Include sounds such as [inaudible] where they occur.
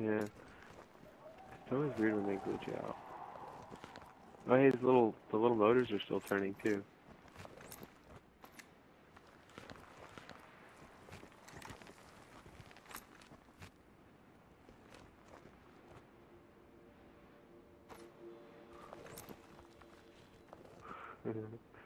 Yeah. It's always weird when they glitch out. Oh, hey, his little the little motors are still turning too. [laughs]